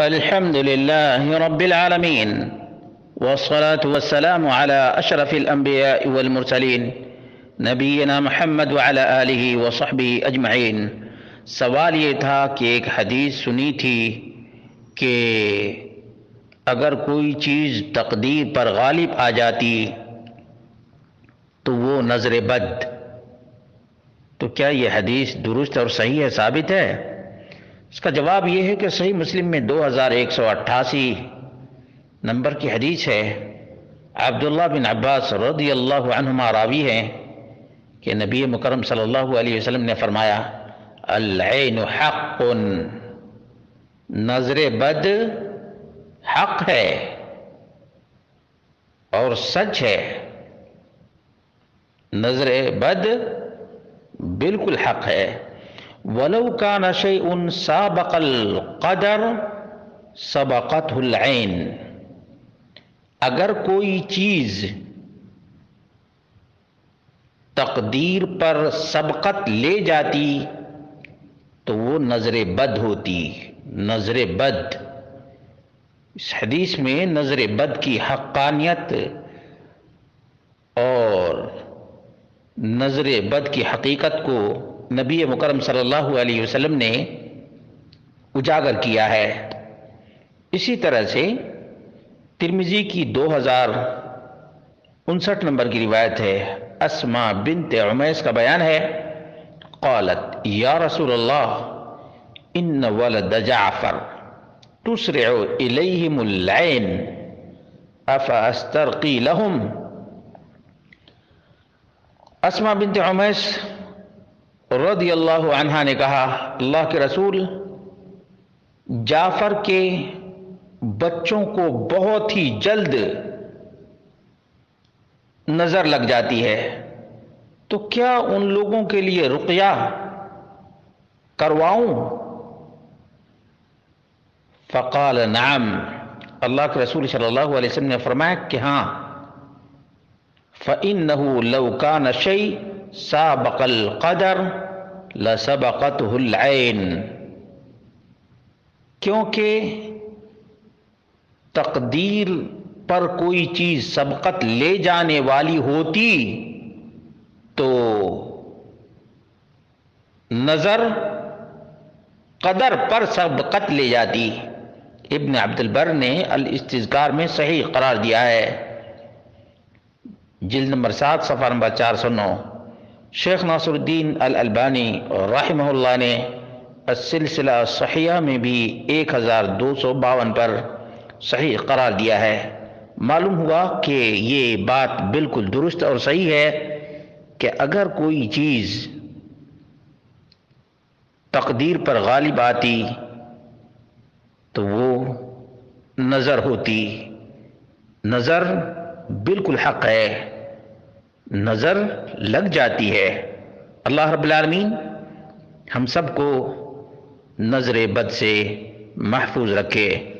الحمد لله رب العالمين والصلاة والسلام على أشرف الأنبياء والمرسلين نبينا محمد وعلى آله وصحبه أجمعين سوال یہ تھا کہ ایک حدیث سنی تھی کہ اگر کوئی چیز تقدیر پر غالب آ جاتی تو وہ نظر بد تو کیا یہ حدیث درست اور صحیح ہے ثابت ہے؟ اس کا جواب یہ ہے کہ صحیح مسلم میں دو ہزار ایک سو اٹھاسی نمبر کی حدیث ہے، عبداللہ بن عباس رضی اللہ عنہما راوی ہے کہ نبی مکرم صلی اللہ علیہ وسلم نے فرمایا، العین حق، نظر بد حق ہے اور سچ ہے۔ نظر بد بالکل حق ہے۔ ولو كان شيء سابق القدر سبقته العين۔ اگر کوئی چیز تقدیر پر سبقت لے جاتی تو وہ نظر بد ہوتی۔ نظر بد۔ اس حدیث میں نظر بد کی حقانیت اور نظر بد کی حقیقت کو نبی مکرم صلی اللہ علیہ وسلم نے اجاگر کیا ہے۔ اسی طرح سے ترمزی کی دو ہزار انسٹھ نمبر کی روایت ہے۔ اسما بنت عمیس کا بیان ہے۔ قالت، یا رسول اللہ، ان ولد جعفر، تسرع الیہم العین افا استرقی لهم اسما بنت عمیس رضی اللہ عنہ نے کہا، اللہ کے رسول، جعفر کے بچوں کو بہت ہی جلد نظر لگ جاتی ہے۔ تو کیا ان لوگوں کے لیے رقیہ کرواؤں؟ فقال، نعم۔ اللہ کے رسول صلی اللہ علیہ وسلم نے فرمایا کہ ہاں فَإِنَّهُ لَوْ كَانَ شَيْءٍ سابق القدر لسبقته العین کیونکہ تقدیر پر کوئی چیز سبقت لے جانے والی ہوتی تو نظر قدر پر سبقت لے جاتی۔ ابن عبد البر نے الاستذکار میں صحیح قرار دیا ہے۔ جلد نمبر سات، صفحہ نمبر چار سو نو۔ شیخ ناصر الدین الالبانی رحمہ اللہ نے السلسلہ صحیحہ میں بھی ایک ہزار دو سو باون پر صحیح قرار دیا ہے۔ معلوم ہوا کہ یہ بات بالکل درست اور صحیح ہے کہ اگر کوئی چیز تقدیر پر غالب آتی تو وہ نظر ہوتی۔ نظر بالکل حق ہے۔ نظر لگ جاتی ہے۔ اللہ رب العالمین ہم سب کو نظر بد سے محفوظ رکھے۔